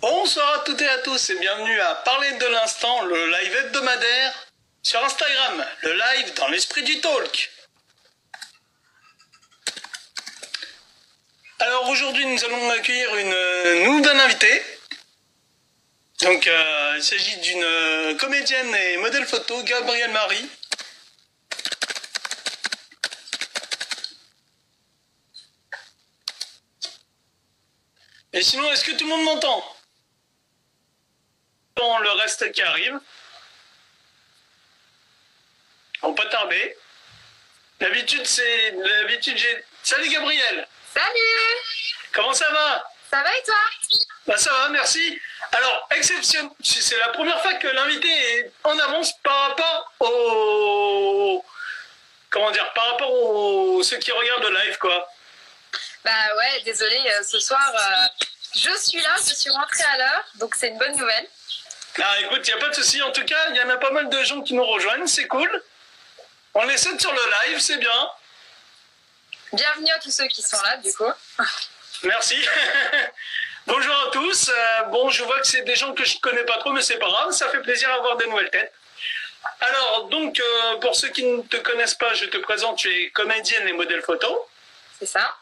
Bonsoir à toutes et à tous et bienvenue à Parler de l'instant, le live hebdomadaire sur Instagram, le live dans l'esprit du talk. Alors aujourd'hui nous allons accueillir une nouvelle invitée. Donc euh, il s'agit d'une comédienne et modèle photo, Gabrielle Marie. Et sinon, est-ce que tout le monde m'entend? Dans le reste qui arrive. On peut tarder. D'habitude, c'est. D'habitude, j'ai. Salut Gabriel Salut Comment ça va? Ça va et toi? Bah ça va, merci. Alors, exception, c'est la première fois que l'invité est en avance par rapport au. Comment dire Par rapport aux ceux qui regardent le live, quoi. Bah ouais, désolé, euh, ce soir, euh, je suis là, je suis rentrée à l'heure, donc c'est une bonne nouvelle. Ah écoute, il n'y a pas de souci. En tout cas, il y en a pas mal de gens qui nous rejoignent, c'est cool. On les saute sur le live, c'est bien. Bienvenue à tous ceux qui sont là, du coup. Merci. Bonjour à tous. Euh, bon, je vois que c'est des gens que je connais pas trop, mais c'est pas grave. Ça fait plaisir d'avoir des nouvelles têtes. Alors, donc, euh, pour ceux qui ne te connaissent pas, je te présente. Tu es comédienne et modèle photo. C'est ça.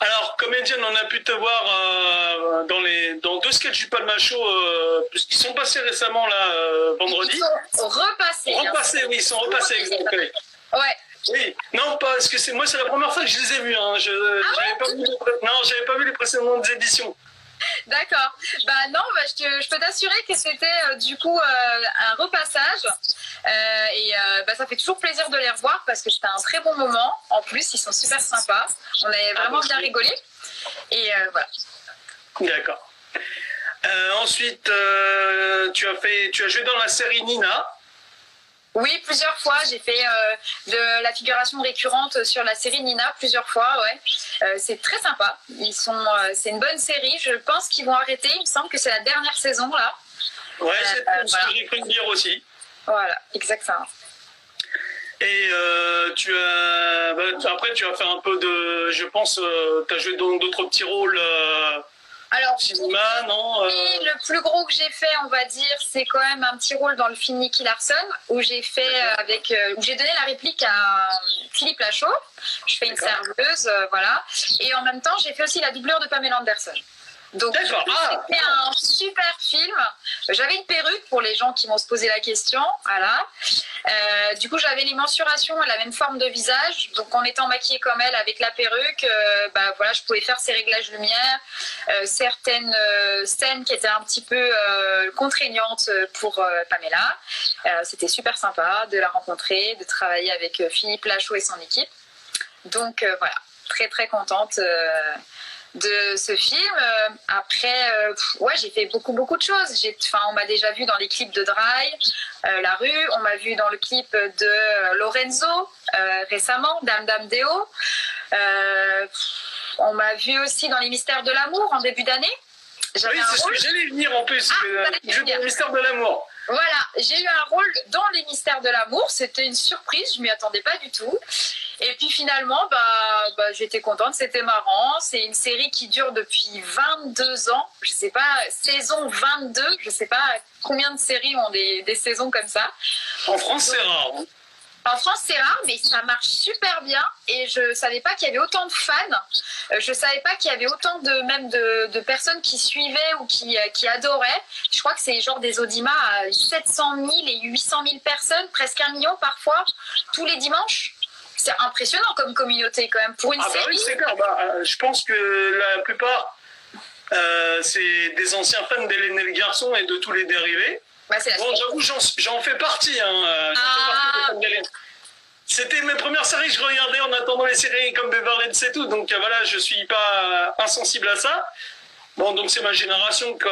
Alors, comédienne, on a pu te voir euh, dans, les, dans deux sketchs du Palmacho euh, qui sont passés récemment là, euh, vendredi. Ils sont repassés. hein. Repassés, oui, ils sont repassés, exactement. Ouais. Oui, non, parce que c'est moi, c'est la première fois que je les ai vus. Hein. Je, Ah j'avais pas vu non, j'avais pas vu les précédentes éditions. D'accord. Bah non, bah, je, te- je peux t'assurer que c'était euh, du coup euh, un repassage. Euh, et bah, ça fait toujours plaisir de les revoir parce que c'était un très bon moment. En plus, ils sont super sympas. On avait vraiment bah, bien rigolé. Et voilà. D'accord. Ensuite, tu as fait, tu as joué dans la série Nina. Oui, plusieurs fois. J'ai fait euh, de la figuration récurrente sur la série Nina plusieurs fois. Ouais, Euh, c'est très sympa. Ils sont, euh, c'est une bonne série. Je pense qu'ils vont arrêter. Il me semble que c'est la dernière saison là. Ouais, c'est Euh, ce que j'ai cru me dire aussi. Voilà, exactement. Et euh, tu as, bah, après, tu as fait un peu de, je pense, tu as joué dans d'autres petits rôles euh, Alors, cinéma, non euh, le plus gros que j'ai fait, on va dire, c'est quand même un petit rôle dans le film Nicky Larson où j'ai fait euh, avec, euh, où j'ai donné la réplique à euh, Philippe Lachaud. Je fais une serveuse, voilà. Et en même temps, j'ai fait aussi la doublure de Pamela Anderson. Donc, D'accord. Ah. c'était un super film. J'avais une perruque pour les gens qui m'ont se poser la question. Voilà. Euh, du coup, j'avais les mensurations et la même forme de visage. Donc, en étant maquillée comme elle avec la perruque, euh, bah, voilà, je pouvais faire ces réglages lumière, euh, certaines scènes qui étaient un petit peu contraignantes pour Pamela. C'était super sympa de la rencontrer, de travailler avec Philippe Lachaud et son équipe. Donc, voilà, très très contente. De ce film. Euh, après, euh, ouais, j'ai fait beaucoup, beaucoup de choses. Enfin, on m'a déjà vu dans les clips de Dry, euh, La Rue. On m'a vu dans le clip de Lorenzo récemment, Dame Dame Deo. On m'a vu aussi dans Les Mystères de l'amour en début d'année. J'avais Oui, c'est ce que j'allais venir en plus. Ah, le mystère de l'amour. Voilà, j'ai eu un rôle dans Les Mystères de l'amour. C'était une surprise, je m'y attendais pas du tout. Et puis finalement, bah, bah, j'étais contente, c'était marrant. C'est une série qui dure depuis 22 ans. Je sais pas, saison 22, je sais pas combien de séries ont des, des saisons comme ça. En France, c'est rare. En France, c'est rare, mais ça marche super bien. Et je savais pas qu'il y avait autant de fans. Euh, Je savais pas qu'il y avait autant de même de, de personnes qui suivaient ou qui, euh, qui adoraient. Je crois que c'est genre des audimas à 700 000 et 800 000 personnes, presque un million parfois, tous les dimanches. C'est impressionnant comme communauté quand même pour une Ah bah série. oui, c'est clair. Bah, euh, je pense que la plupart, euh, c'est des anciens fans d'Hélène et le garçon et de tous les dérivés. Bah, Bon, j'avoue, j'en, fais partie. Hein. euh, Ah. C'était mes premières séries que je regardais en attendant les séries comme Beverly Hills et tout. Donc voilà, je suis pas insensible à ça. Bon, donc c'est ma génération. Que,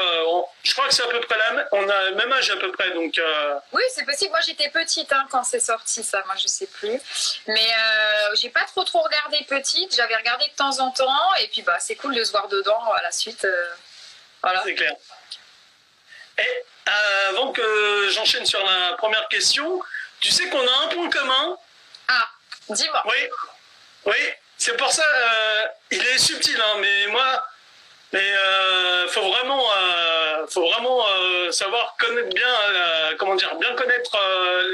je crois que c'est à peu près la même. On a le même âge à peu près. Donc euh, Oui, c'est possible. Moi, j'étais petite hein, quand c'est sorti, ça. Moi, je sais plus. Mais euh, j'ai pas trop trop regardé petite. J'avais regardé de temps en temps. Et puis, bah, c'est cool de se voir dedans à la suite. euh, voilà. c'est clair. Et euh, avant que j'enchaîne sur la première question, tu sais qu'on a un point commun? Ah, dis-moi. Oui, oui, c'est pour ça, il est subtil, hein, mais moi, mais euh, faut vraiment, euh, faut vraiment savoir connaître bien, comment dire, bien connaître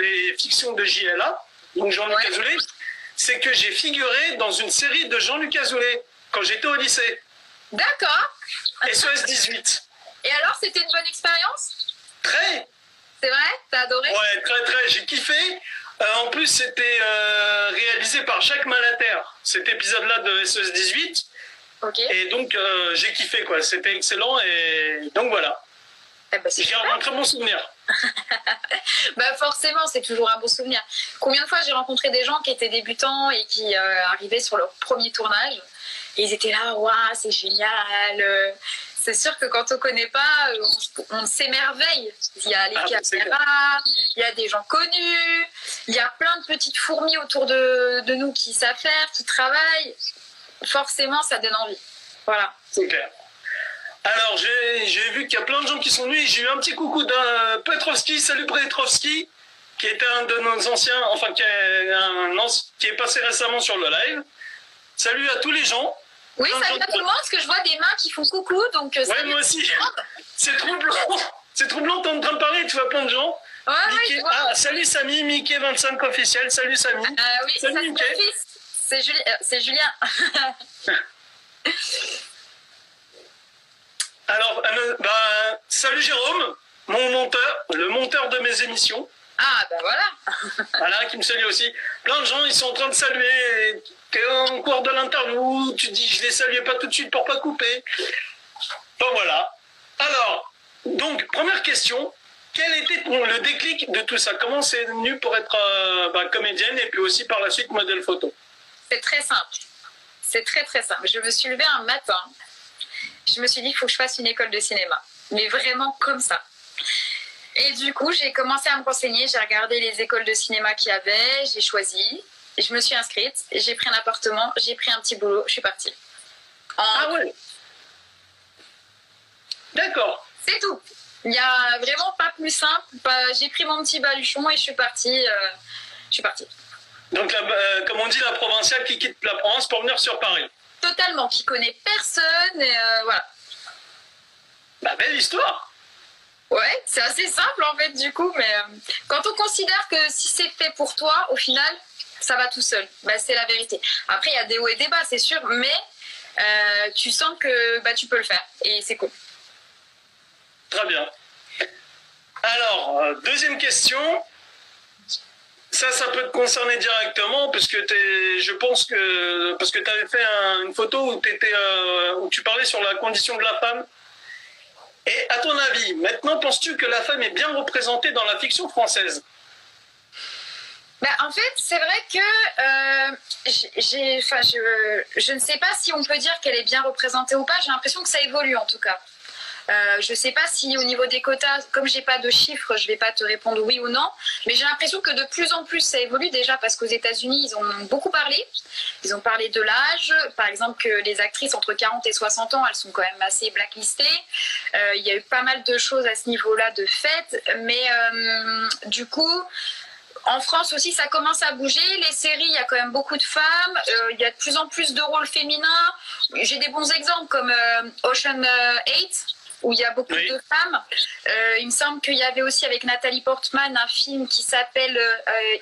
les fictions de JLA, donc Jean-Luc Azoulay. C'est que j'ai figuré dans une série de Jean-Luc Azoulay quand j'étais au lycée. D'accord. SOS 18. Et alors, c'était une bonne expérience? Très. C'est vrai? T'as adoré? Ouais, très très. J'ai kiffé. Euh, en plus, c'était euh, réalisé par Jacques Malater, cet épisode-là de SOS 18. Et donc, euh, j'ai kiffé, quoi. C'était excellent. Et donc, voilà. Eh ben, j'ai un très bon souvenir. bah forcément, c'est toujours un bon souvenir. Combien de fois j'ai rencontré des gens qui étaient débutants et qui arrivaient sur leur premier tournage? Et ils étaient là, waouh, c'est génial. C'est sûr que quand on ne connaît pas, on, s'émerveille. Il y a les ah, caméras, il y a des gens connus, il y a plein de petites fourmis autour de, de nous qui savent faire, qui travaillent. Forcément, ça donne envie. Voilà. C'est clair. Alors, j'ai vu qu'il y a plein de gens qui sont venus. J'ai eu un petit coucou d'un Petrovski. Salut Petrovski, qui était un de nos anciens, enfin, qui est, un, qui est passé récemment sur le live. Salut à tous les gens. Oui, salut à tout le monde, parce que je vois des mains qui font coucou, donc euh, Ouais, moi aussi. C'est troublant. C'est troublant, t'es en train de parler, tu vois plein de gens. Ouais, ah, salut Samy, Mickey25 officiel, salut Samy. Euh, oui, salut Mickey. C'est Julien. Euh, c'est Julien. Alors, bah, salut Jérôme, mon monteur, le monteur de mes émissions. Ah, ben voilà. voilà, qui me salue aussi. Plein de gens, ils sont en train de saluer. En cours de l'interview, tu dis, je les saluais pas tout de suite pour pas couper. Bon, voilà. Alors, donc, première question. Quel était le déclic de tout ça? Comment c'est venu pour être euh, bah, comédienne et puis aussi par la suite modèle photo? C'est très simple. C'est très très simple. Je me suis levée un matin. Je me suis dit qu'il faut que je fasse une école de cinéma. Mais vraiment comme ça. Et du coup, j'ai commencé à me renseigner, j'ai regardé les écoles de cinéma qu'il y avait, j'ai choisi, je me suis inscrite, j'ai pris un appartement, j'ai pris un petit boulot, je suis partie. Ah ouais D'accord. C'est tout. Il n'y a vraiment pas plus simple. J'ai pris mon petit baluchon et je suis partie. Euh, je suis partie. Donc, euh, comme on dit, la provinciale qui quitte la Provence pour venir sur Paris. Totalement, qui connaît personne et euh, voilà. Bah, belle histoire. Ouais, c'est assez simple en fait du coup, mais euh, quand on considère que si c'est fait pour toi, au final, ça va tout seul. Bah, c'est la vérité. Après, il y a des hauts et des bas, c'est sûr, mais tu sens que bah, tu peux le faire et c'est cool. Très bien. Alors, deuxième question. Ça, ça peut te concerner directement parce que je pense que parce que tu avais fait une photo où, étais, où tu parlais sur la condition de la femme et à ton avis, maintenant, penses-tu que la femme est bien représentée dans la fiction française? Bah, en fait, c'est vrai que euh, je, je ne sais pas si on peut dire qu'elle est bien représentée ou pas. J'ai l'impression que ça évolue en tout cas. Euh, je ne sais pas si au niveau des quotas, comme j'ai pas de chiffres, je vais pas te répondre oui ou non, mais j'ai l'impression que de plus en plus ça évolue déjà parce qu'aux États-Unis ils ont beaucoup parlé. Ils ont parlé de l'âge, par exemple que les actrices entre 40 et 60 ans, elles sont quand même assez blacklistées. Euh, il y a eu pas mal de choses à ce niveau-là de fait, mais euh, du coup. En France aussi, ça commence à bouger. Les séries, il y a quand même beaucoup de femmes. il y a de plus en plus de rôles féminins. J'ai des bons exemples comme Ocean 8, où il y a beaucoup de femmes. Euh, il me semble qu'il y avait aussi avec Nathalie Portman un film qui s'appelle euh,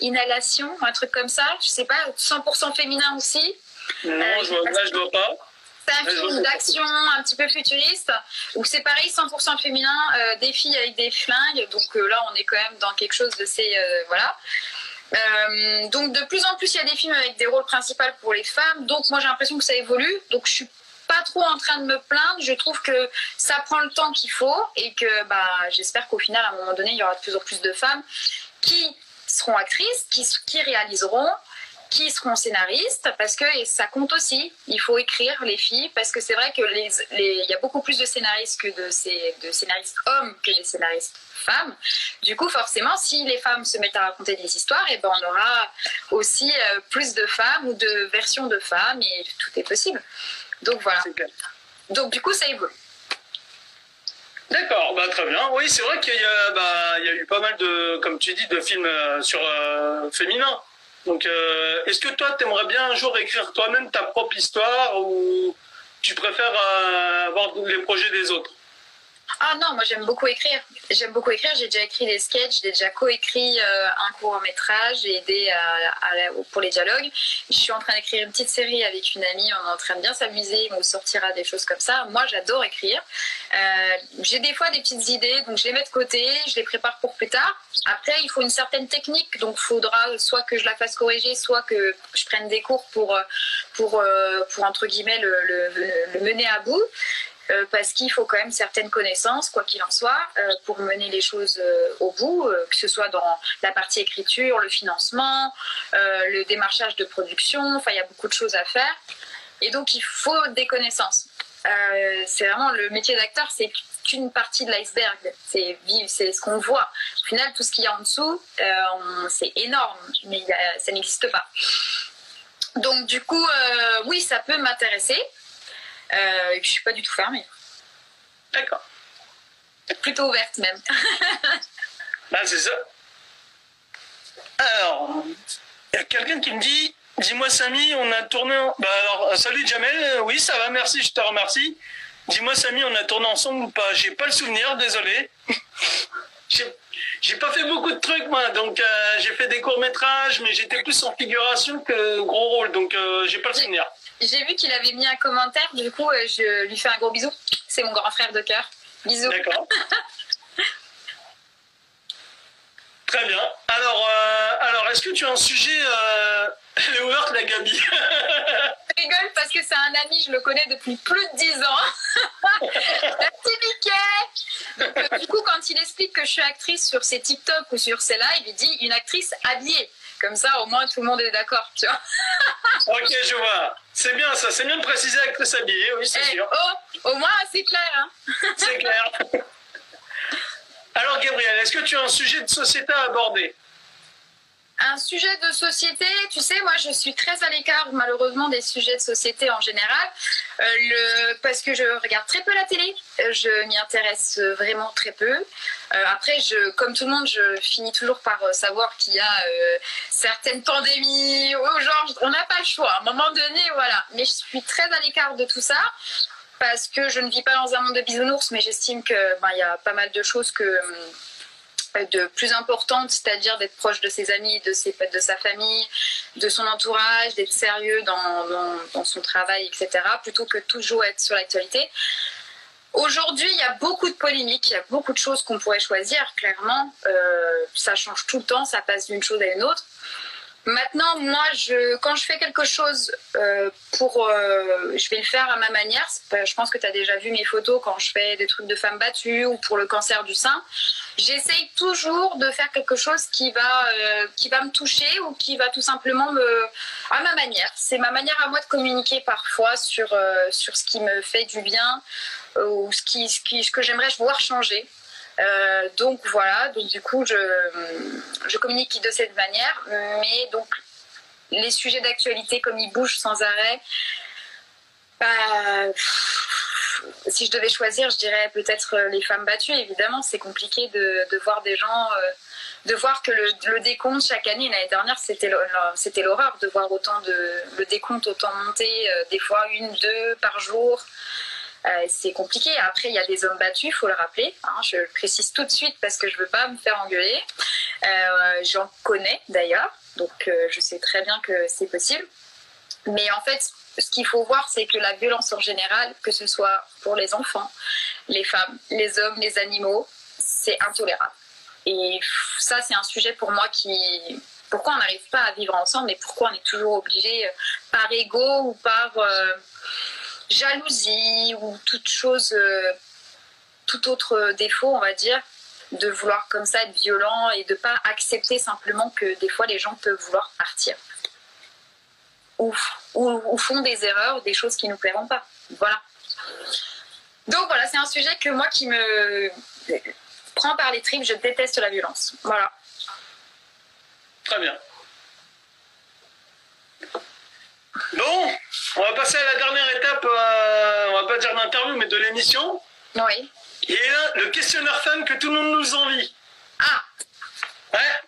Inhalation, un truc comme ça. Je sais pas, 100% féminin aussi. Non, euh, je vois, là, je vois pas. C'est un film d'action un petit peu futuriste où c'est pareil, 100% féminin, des filles avec des flingues. Donc là, on est quand même dans quelque chose de ces. voilà. Donc de plus en plus, il y a des films avec des rôles principaux pour les femmes. Donc moi, j'ai l'impression que ça évolue. Donc je suis pas trop en train de me plaindre. Je trouve que ça prend le temps qu'il faut et que bah, j'espère qu'au final, à un moment donné, il y aura de plus en plus de femmes qui seront actrices, qui réaliseront, qui seront scénaristes parce que ça compte aussi. Il faut écrire les filles parce que c'est vrai que les, il y a beaucoup plus de scénaristes que de, ces, de scénaristes hommes que des scénaristes femmes. Du coup, forcément, si les femmes se mettent à raconter des histoires, et eh ben on aura aussi euh, plus de femmes ou de versions de femmes et tout est possible. Donc voilà. Donc du coup, ça évolue. D'accord, bah, très bien. Oui, c'est vrai qu'il y, a, bah, y a eu pas mal de, comme tu dis, de films euh, sur euh, féminin. Donc, euh, est-ce que toi, tu aimerais bien un jour écrire toi-même ta propre histoire ou tu préfères avoir les projets des autres? Ah non, moi j'aime beaucoup écrire. J'aime beaucoup écrire. J'ai déjà écrit des sketchs, j'ai déjà coécrit euh, un court métrage, j'ai aidé pour les dialogues. Je suis en train d'écrire une petite série avec une amie. On est en train de bien s'amuser. On sortira des choses comme ça. Moi j'adore écrire. Euh, j'ai des fois des petites idées, donc je les mets de côté, je les prépare pour plus tard. Après, il faut une certaine technique, donc il faudra soit que je la fasse corriger, soit que je prenne des cours pour, pour, pour entre guillemets le, mener à bout. Euh, parce qu'il faut quand même certaines connaissances, quoi qu'il en soit, euh, pour mener les choses euh, au bout, que ce soit dans la partie écriture, le financement, le démarchage de production, enfin il y a beaucoup de choses à faire. Et donc il faut des connaissances. C'est vraiment le métier d'acteur, c'est qu'une partie de l'iceberg. C'est c'est ce qu'on voit. Au final, tout ce qu'il y a en dessous, c'est énorme, mais ça n'existe pas. Donc du coup, oui, ça peut m'intéresser. Euh, je suis pas du tout fermée. D'accord. Plutôt ouverte même. bah c'est ça. Alors, il y a quelqu'un qui me dit, dis-moi Samy, on a tourné... Bah alors, salut Jamel, oui ça va, merci, je te remercie. Dis-moi Samy, on a tourné ensemble ou pas? J'ai pas le souvenir, désolé. j'ai pas fait beaucoup de trucs moi, donc euh, j'ai fait des courts métrages, mais j'étais plus en figuration que gros rôle, donc euh, j'ai pas le souvenir. J'ai vu qu'il avait mis un commentaire, du coup, euh, je lui fais un gros bisou. C'est mon grand frère de cœur. Bisous. D'accord. Très bien. Alors, euh, alors est-ce que tu as un sujet euh, ouverte, la Gabi? je rigole parce que c'est un ami, je le connais depuis plus de 10 ans. la petit euh, du coup, quand il explique que je suis actrice sur ses TikTok ou sur ses lives, il dit une actrice habillée. Comme ça, au moins, tout le monde est d'accord, tu vois. ok, je vois. C'est bien ça, c'est bien de préciser actrice habillée, oui, c'est eh, sûr. Oh, au moins, c'est clair. Hein. c'est clair. Alors, Gabriel, est-ce que tu as un sujet de société à aborder? Un sujet de société, tu sais, moi je suis très à l'écart malheureusement des sujets de société en général, euh, parce que je regarde très peu la télé, euh, je m'y intéresse vraiment très peu. Euh, après, je, comme tout le monde, je finis toujours par savoir qu'il y a certaines pandémies, ou genre on n'a pas le choix, à un moment donné, voilà. Mais je suis très à l'écart de tout ça parce que je ne vis pas dans un monde de bisounours, mais j'estime que ben, y a pas mal de choses que hum, de plus importante, c'est-à-dire d'être proche de ses amis, de, ses, de sa famille, de son entourage, d'être sérieux dans, son travail, etc., plutôt que toujours être sur l'actualité. Aujourd'hui, il y a beaucoup de polémiques, il y a beaucoup de choses qu'on pourrait choisir, clairement. Euh, ça change tout le temps, ça passe d'une chose à une autre. Maintenant, moi, quand je fais quelque chose euh, pour, euh, je vais le faire à ma manière. Je pense que tu as déjà vu mes photos quand je fais des trucs de femmes battues ou pour le cancer du sein. J'essaye toujours de faire quelque chose qui va, euh, qui va me toucher ou qui va tout simplement me, à ma manière. C'est ma manière à moi de communiquer parfois sur, sur ce qui me fait du bien ou ce, qui, ce, qui, ce que j'aimerais voir changer. Euh, donc voilà, donc du coup, je, je communique de cette manière, mais donc les sujets d'actualité, comme ils bougent sans arrêt, bah, si je devais choisir, je dirais peut-être les femmes battues. Évidemment, c'est compliqué de, voir des gens, euh, de voir que le, décompte chaque année, l'année dernière, c'était l'horreur de voir autant de le décompte autant monter, euh, des fois une, deux par jour. Euh, c'est compliqué. Après, il y a des hommes battus, il faut le rappeler. Hein. je le précise tout de suite parce que je ne veux pas me faire engueuler. Euh, j'en connais d'ailleurs, donc euh, je sais très bien que c'est possible. Mais en fait, ce qu'il faut voir, c'est que la violence en général, que ce soit pour les enfants, les femmes, les hommes, les animaux, c'est intolérable. Et ça, c'est un sujet pour moi qui... Pourquoi on n'arrive pas à vivre ensemble et pourquoi on est toujours obligé, par ego ou par jalousie ou toute chose, euh, tout autre défaut, on va dire, de vouloir comme ça être violent et de pas accepter simplement que des fois les gens peuvent vouloir partir ou, ou, font des erreurs, des choses qui nous plairont pas. Voilà. Donc voilà, c'est un sujet que moi qui me prend par les tripes, je déteste la violence. Voilà. Très bien. Bon, on va passer à la dernière étape, euh, on va pas dire d'interview, mais de l'émission. Oui. Et là, le questionnaire fun que tout le monde nous envie. Ah Ouais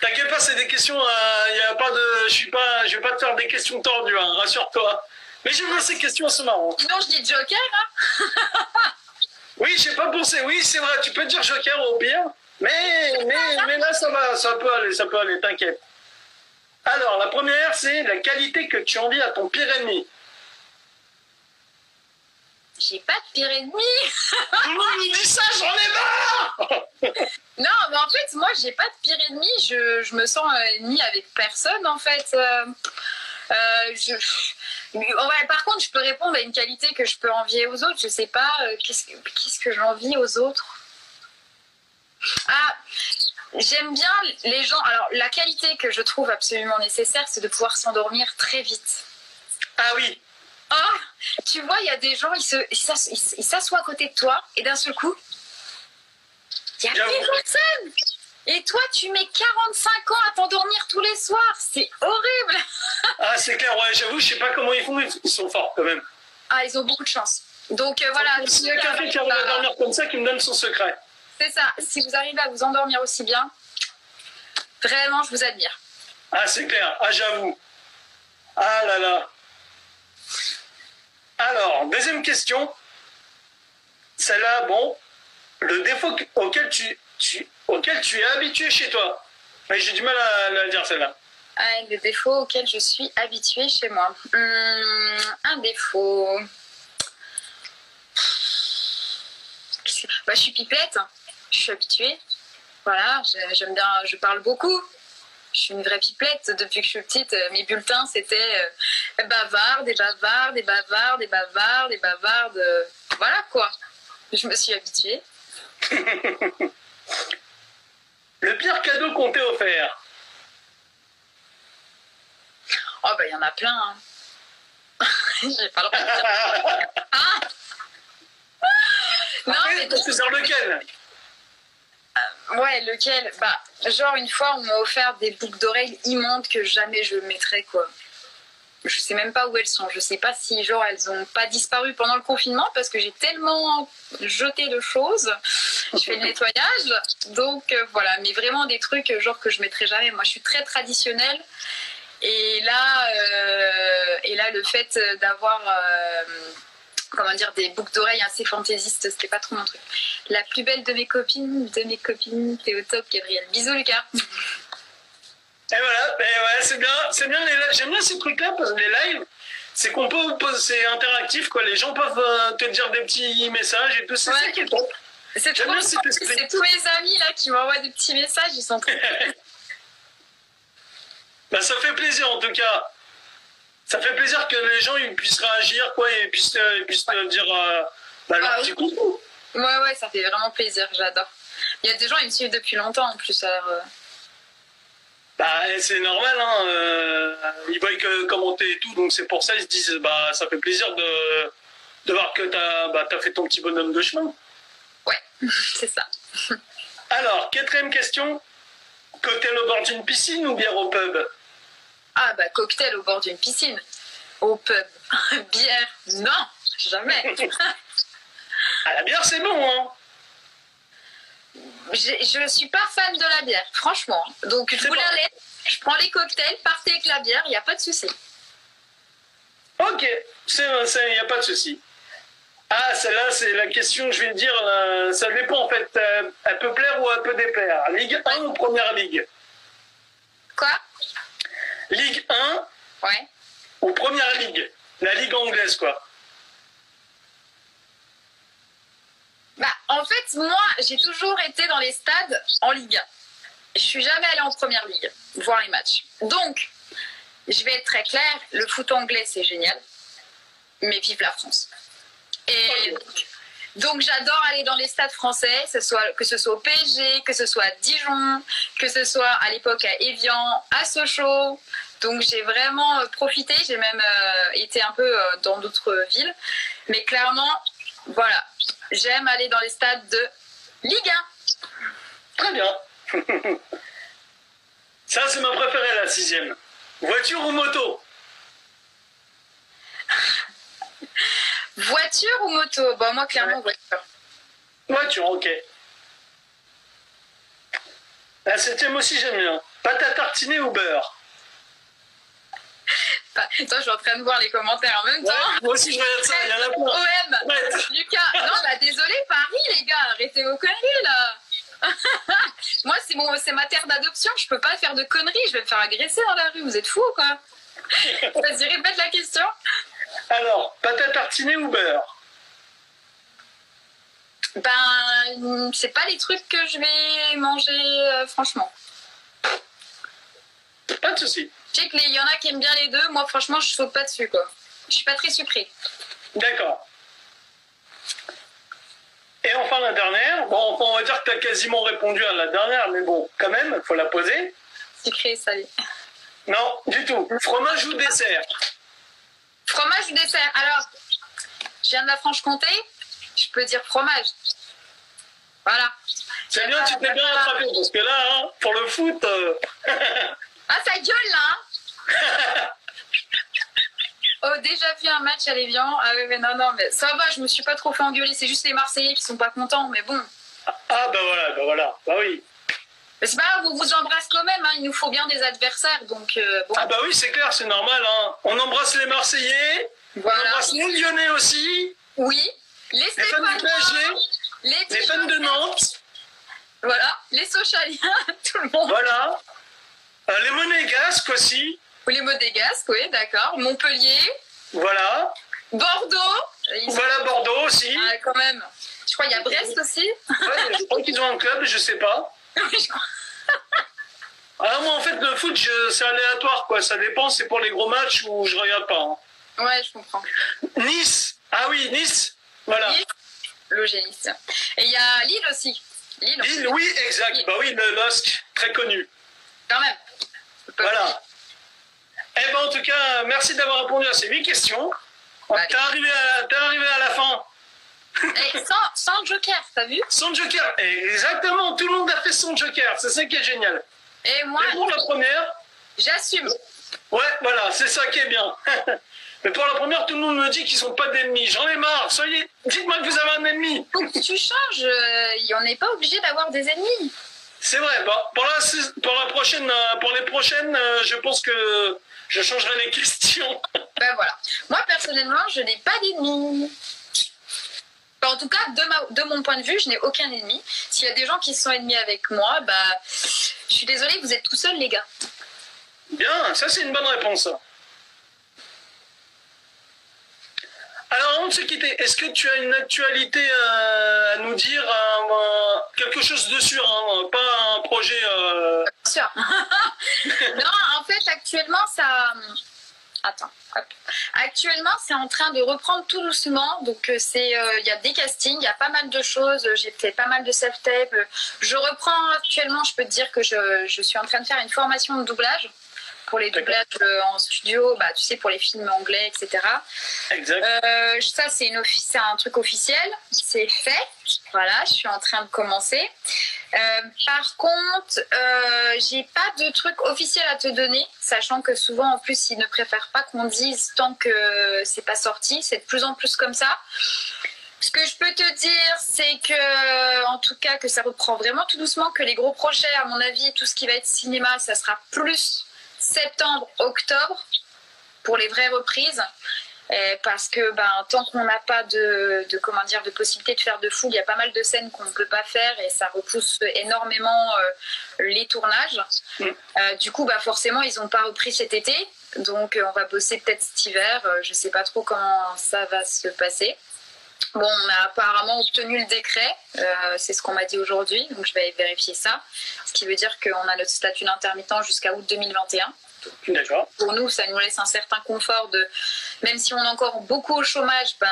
T'inquiète pas, c'est des questions, il euh, a pas de, je suis pas, je vais pas te faire des questions tordues, hein, rassure-toi. Mais j'aime bien ces questions, c'est marrant. Sinon, je dis Joker. Hein oui, j'ai pas pensé. Oui, c'est vrai, tu peux dire Joker au pire. Mais, mais, mais là, ça va, ça peut aller, ça peut aller, t'inquiète. Alors, la première, c'est la qualité que tu envies à ton pire ennemi. J'ai pas de pire ennemi. Me dit ça, j'en ai marre Non, mais en fait, moi, j'ai pas de pire ennemi. Je, je me sens euh, ennemi avec personne, en fait. Euh, euh, je... ouais, par contre, je peux répondre à une qualité que je peux envier aux autres. Je sais pas, qu'est-ce que, qu'est-ce que j'envie aux autres Ah, j'aime bien les gens. Alors, la qualité que je trouve absolument nécessaire, c'est de pouvoir s'endormir très vite. Ah oui, Oh, tu vois, il y a des gens, ils s'assoient à côté de toi et d'un seul coup, il n'y a plus personne. Et toi, tu mets 45 ans à t'endormir tous les soirs. C'est horrible. ah, c'est clair, ouais, j'avoue, je sais pas comment ils font, ils sont forts quand même. Ah, ils ont beaucoup de chance. Donc euh, voilà. S'il y a quelqu'un qui arrive à dormir comme ça, qui me donne son secret. C'est ça. Si vous arrivez à vous endormir aussi bien, vraiment, je vous admire. Ah, c'est clair. Ah, j'avoue. Ah là là. Alors, deuxième question. Celle-là, bon, le défaut auquel tu, es habitué chez toi. J'ai du mal à, la dire celle-là. Ah, le défaut auquel je suis habituée chez moi. Hum, un défaut. Bah, je suis pipette. Je suis habituée. Voilà, j'aime bien, je parle beaucoup je suis une vraie pipelette. Depuis que je suis petite, euh, mes bulletins, c'était bavarde, et bavarde, et bavarde, et bavarde, et bavarde. Voilà quoi. Je me suis habituée. le pire cadeau qu'on t'ait offert Oh, bah, il y en a plein. Hein. J'ai pas le droit de dire. ah non, mais... c'est sur lequel? Ouais, lequel? Bah, genre une fois, on m'a offert des boucles d'oreilles immondes que jamais je mettrais, quoi. Je sais même pas où elles sont. Je sais pas si, genre, elles ont pas disparu pendant le confinement parce que j'ai tellement jeté de choses. Je fais le nettoyage. Donc, euh, voilà. Mais vraiment des trucs, genre, que je mettrais jamais. Moi, je suis très traditionnelle. Et là, euh, et là le fait d'avoir. Euh, comment dire, des boucles d'oreilles assez fantaisistes, c'était pas trop mon truc. La plus belle de mes copines, de mes copines, t'es au top, Gabriel. Bisous, Lucas. Et voilà, ben ouais, c'est bien, c'est bien J'aime bien ces trucs-là parce que les lives, c'est qu'on peut, c'est interactif quoi. Les gens peuvent euh, te dire des petits messages et tout. C'est ça qui est top. C'est tous mes amis là qui m'envoient des petits messages, ils sont très. bah, ça fait plaisir en tout cas ça fait plaisir que les gens ils puissent réagir quoi et puissent, euh, puissent dire euh, bah, leur ah, petit coup. Ouais ouais ça fait vraiment plaisir j'adore. Il y a des gens ils me suivent depuis longtemps en plus alors. Euh. Bah c'est normal hein. ils voient que commenter et tout donc c'est pour ça ils se disent bah ça fait plaisir de, de voir que t'as bah, as fait ton petit bonhomme de chemin. Ouais c'est ça. alors quatrième question cocktail au bord d'une piscine ou bière au pub? Ah, bah, cocktail au bord d'une piscine. Au pub. bière. Non, jamais. ah, la bière, c'est bon, hein je ne suis pas fan de la bière, franchement. Donc, je vous la laisse. Je prends les cocktails, partez avec la bière, il n'y a pas de souci. Ok, il n'y a pas de souci. Ah, celle-là, c'est la question, je vais dire, euh, ça dépend en fait. Euh, elle peut plaire ou elle peut déplaire. Ligue 1 ou Première Ligue? Quoi? Ligue 1 ouais. ou Première Ligue? La Ligue anglaise, quoi. Bah, en fait, moi, j'ai toujours été dans les stades en Ligue 1. Je suis jamais allée en Première Ligue voir les matchs. Donc, je vais être très claire, le foot anglais, c'est génial, mais vive la France. Et donc j'adore aller dans les stades français, que ce, soit, que ce soit au PSG, que ce soit à Dijon, que ce soit à l'époque à Evian, à Sochaux. Donc j'ai vraiment euh, profité, j'ai même euh, été un peu euh, dans d'autres villes. Mais clairement, voilà, j'aime aller dans les stades de Ligue 1. Très bien. Ça c'est ma préférée la sixième. Voiture ou moto? Voiture ou moto? Bah moi clairement voiture. Voiture, ok. La septième aussi j'aime bien. Pâte à tartiner ou beurre? Attends, je suis en train de voir les commentaires en même temps. Moi aussi, je regarde ça. Il y en a plein. OM, Ouais. Lucas. Non, bah désolé, Paris, les gars, arrêtez vos conneries là. Moi, c'est mon, c'est ma terre d'adoption. Je peux pas faire de conneries. Je vais me faire agresser dans la rue. Vous êtes fous ou quoi Vas-y, répète la question. Alors, pâte à tartiner ou beurre Ben, c'est pas les trucs que je vais manger, euh, franchement. Pas de souci. Je sais qu'il y en a qui aiment bien les deux. Moi, franchement, je saute pas dessus, quoi. Je suis pas très sucrée. D'accord. Et enfin, la dernière. Bon, on va dire que tu as quasiment répondu à la dernière, mais bon, quand même, il faut la poser. Sucrée, salée. Non, du tout. Fromage ou dessert? Fromage ou dessert? Alors, je viens de la Franche-Comté. Je peux dire fromage. Voilà. C'est bien, tu t'es bien rattrapé, parce que là, hein, pour le foot, euh, Ah, ça gueule là hein Oh, déjà vu un match à l'Evian. Ah oui, mais non, non, mais ça va, je me suis pas trop fait engueuler. C'est juste les Marseillais qui sont pas contents, mais bon. ah bah voilà, bah voilà, bah oui. Mais c'est pas grave, on vous embrasse quand même. Hein. Il nous faut bien des adversaires, donc euh, bon. Ah bah oui, c'est clair, c'est normal. Hein. On embrasse les Marseillais, on embrasse les Lyonnais aussi, Oui. Les les fans du PSG, les, les fans de Nantes, Voilà. Les Sochaliens, tout le monde. voilà. Euh, les Monégasques aussi, Ou les Modégasques, oui, d'accord. Montpellier, voilà. Bordeaux. Ils ont- Voilà Bordeaux aussi. Ah, quand même. Je crois qu'il y a Brest aussi. Ouais, je crois qu'ils ont un club, je sais pas. Ah, moi, en fait, le foot, c'est aléatoire, quoi. Ça dépend, c'est pour les gros matchs où je regarde pas. hein. Ouais, je comprends. Nice Ah oui, Nice Voilà. L'OGNIS. Et il y a Lille aussi. Lille, Lille, oui, exact. Bah oui, le LOSC, très connu. quand même. Voilà. Eh ben, en tout cas, merci d'avoir répondu à ces huit questions. Allez. T'es arrivé, à- arrivé à la fin Et sans, sans joker, t'as vu? Sans joker. Exactement, tout le monde a fait son joker. C'est ça qui est génial. Et moi, Et pour la première, j'assume. ouais, voilà, c'est ça qui est bien. Mais pour la première, tout le monde me dit qu'ils sont pas d'ennemis. J'en ai marre. Soyez, dites-moi que vous avez un ennemi. Tu changes. euh, on n'est pas obligé d'avoir des ennemis. C'est vrai. Bon, pour la, pour la prochaine, euh, pour les prochaines, euh, je pense que je changerai les questions. Ben voilà. Moi, personnellement, je n'ai pas d'ennemis. Enfin, en tout cas, de, ma- de mon point de vue, je n'ai aucun ennemi. S'il y a des gens qui sont ennemis avec moi, bah, je suis désolée, vous êtes tout seuls, les gars. Bien, ça c'est une bonne réponse. Alors avant de se quitter, est-ce que tu as une actualité euh, à nous dire, quelque chose dessus, hein, pas un projet euh, Bien sûr. non, en fait, actuellement, ça. Attends. hop. Actuellement, c'est en train de reprendre tout doucement. Donc, euh, euh, il y a des castings, il y a pas mal de choses. J'ai fait pas mal de self-tape. Je reprends actuellement. Je peux te dire que je, je suis en train de faire une formation de doublage pour les doublages euh, en studio. Bah, tu sais, pour les films anglais, etc. exact Euh, ça, c'est une offi- c'est un truc officiel. C'est fait. Voilà, je suis en train de commencer. Euh, par contre, euh, j'ai pas de truc officiel à te donner, sachant que souvent, en plus, ils ne préfèrent pas qu'on dise tant que c'est pas sorti. C'est de plus en plus comme ça. Ce que je peux te dire, c'est que, en tout cas, que ça reprend vraiment tout doucement, que les gros projets, à mon avis, tout ce qui va être cinéma, ça sera plus septembre, octobre pour les vraies reprises. Euh, parce que ben, tant qu'on n'a pas de, de, comment dire, de possibilité de faire de fougue, il y a pas mal de scènes qu'on ne peut pas faire et ça repousse énormément euh, les tournages. Mm. Euh, du coup, bah, forcément, ils n'ont pas repris cet été. Donc, on va bosser peut-être cet hiver. Je ne sais pas trop comment ça va se passer. Bon, on a apparemment obtenu le décret, euh, c'est ce qu'on m'a dit aujourd'hui, donc je vais vérifier ça. Ce qui veut dire qu'on a notre statut d'intermittent jusqu'à août 2021 D'accord. pour nous, ça nous laisse un certain confort de, même si on est encore beaucoup au chômage, ben,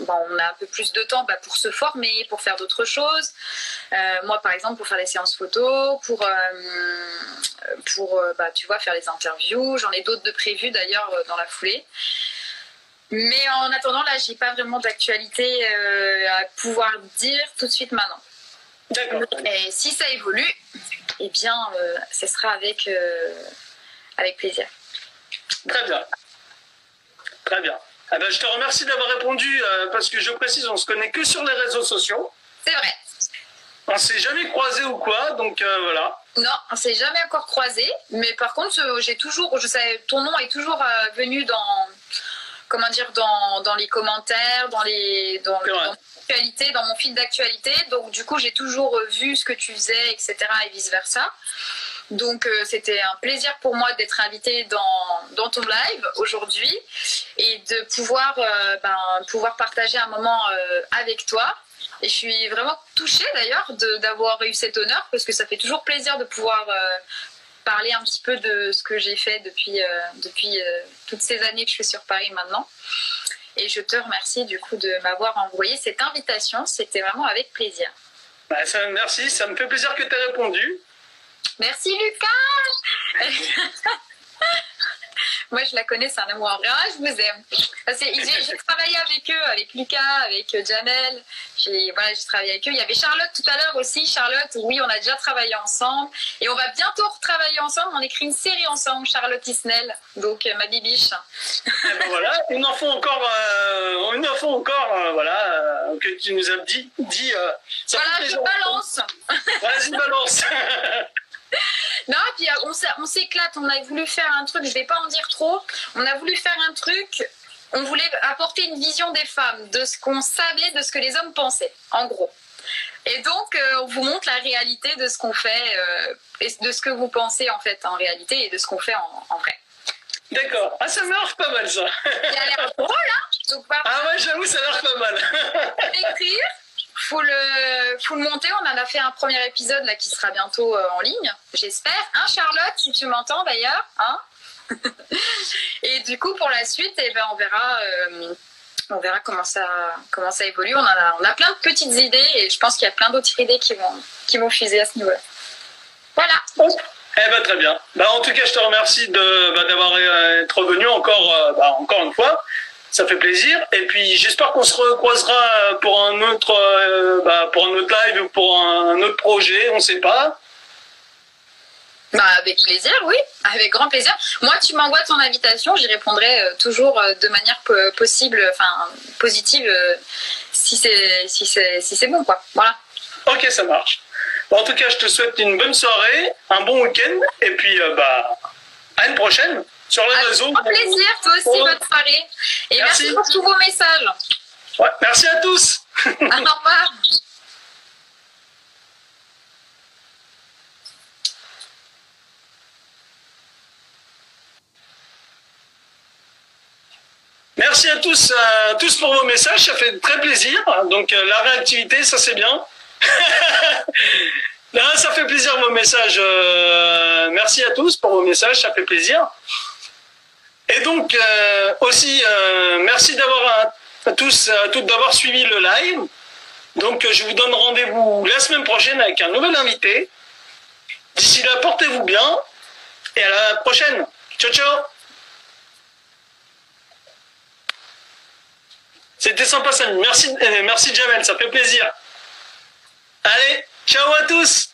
ben, on a un peu plus de temps ben, pour se former, pour faire d'autres choses. Euh, moi, par exemple, pour faire des séances photos, pour, euh, pour euh, bah, tu vois, faire les interviews. J'en ai d'autres de prévus d'ailleurs dans la foulée. Mais en attendant, là, j'ai pas vraiment d'actualité euh, à pouvoir dire tout de suite maintenant. D'accord. Et si ça évolue, eh bien, ce sera avec, avec plaisir. Très bien. Très bien. Eh ben, je te remercie d'avoir répondu euh, parce que je précise, on se connaît que sur les réseaux sociaux. C'est vrai. On s'est jamais croisé ou quoi, donc euh, voilà. Non, on s'est jamais encore croisé, mais par contre, euh, j'ai toujours, je sais, ton nom est toujours euh, venu dans, comment dire, dans, dans les commentaires, dans les, dans, dans dans mon fil d'actualité. Donc du coup, j'ai toujours vu ce que tu faisais, etc. et vice versa. Donc euh, c'était un plaisir pour moi d'être invitée dans, dans ton live aujourd'hui et de pouvoir, euh, ben, pouvoir partager un moment euh, avec toi. Et je suis vraiment touchée d'ailleurs d'avoir eu cet honneur parce que ça fait toujours plaisir de pouvoir parler un petit peu de ce que j'ai fait depuis, depuis toutes ces années que je suis sur Paris maintenant. Et je te remercie du coup de m'avoir envoyé cette invitation. C'était vraiment avec plaisir. Bah, merci, ça me fait plaisir que tu aies répondu. Merci Lucas Moi je la connais, c'est un amour en vrai. Ah, je vous aime. J'ai travaillé avec eux, avec Lucas, avec euh, Jamel. J'ai voilà, travaillé avec eux. Il y avait Charlotte tout à l'heure aussi. Charlotte, oui, on a déjà travaillé ensemble. Et on va bientôt retravailler ensemble. On écrit une série ensemble, Charlotte Isnel. Donc euh, ma bibiche. Eh ben voilà, une info encore, euh, une info encore, euh, voilà, euh, que tu nous as dit. dit euh, ça Voilà, je balance. Vas-y, balance. Non, et puis euh, on s'éclate. On a voulu faire un truc, je vais pas en dire trop. On a voulu faire un truc. On voulait apporter une vision des femmes, de ce qu'on savait, de ce que les hommes pensaient, en gros. Et donc, euh, on vous montre la réalité de ce qu'on fait, euh, et de ce que vous pensez en fait en réalité, et de ce qu'on fait en, en vrai. D'accord. Ah, ça marche pas mal ça. Il a l'air drôle, hein Donc, par Ah ouais, j'avoue, ça l'air pas mal. écrire, faut le, faut le monter. On en a fait un premier épisode là qui sera bientôt euh, en ligne, j'espère. Hein, Charlotte, si tu m'entends d'ailleurs, hein Et du coup, pour la suite, eh ben, on verra. euh, on verra comment ça, comment ça évolue. On, a, on a plein de petites idées et je pense qu'il y a plein d'autres idées qui vont, qui vont fuser à ce niveau-là. Voilà. Eh ben très bien. Bah, en tout cas, je te remercie bah, d'avoir être revenu encore, bah, encore une fois. Ça fait plaisir. Et puis j'espère qu'on se recroisera pour un autre, euh, bah, pour un autre live ou pour un autre projet. On sait pas. Bah, avec plaisir, oui, avec grand plaisir. Moi, tu m'envoies ton invitation, j'y répondrai euh, toujours euh, de manière po- possible, enfin positive, si c'est si c'est si c'est bon, quoi. Voilà. Ok, ça marche. Bon, en tout cas, je te souhaite une bonne soirée, un bon week-end, et puis bah, à une prochaine sur les Avec réseaux. plaisir, toi aussi, Bon. bonne soirée. Et merci, Merci. pour tous vos messages. Ouais, merci à tous. Au revoir. Merci à tous, euh, tous pour vos messages, ça fait très plaisir. Donc euh, la réactivité, ça c'est bien. Là, ça fait plaisir vos messages. Euh, merci à tous pour vos messages, ça fait plaisir. Et donc euh, aussi, euh, merci d'avoir à, à tous, à toutes d'avoir suivi le live. Donc euh, je vous donne rendez-vous la semaine prochaine avec un nouvel invité. D'ici là, portez-vous bien et à la prochaine. Ciao ciao. C'était sympa, Samy. Merci, euh, merci Jamel, ça fait plaisir. Allez, ciao à tous